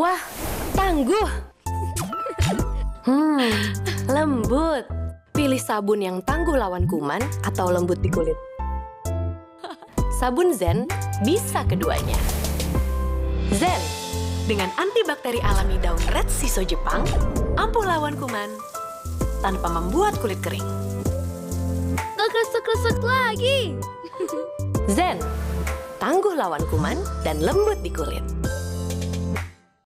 Wah, tangguh. Hmm, lembut. Pilih sabun yang tangguh lawan kuman atau lembut di kulit. Sabun Zen bisa keduanya. Zen, dengan antibakteri alami daun red siso Jepang, ampuh lawan kuman tanpa membuat kulit kering. Gak kresek-kresek lagi. Zen, tangguh lawan kuman dan lembut di kulit.